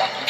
second.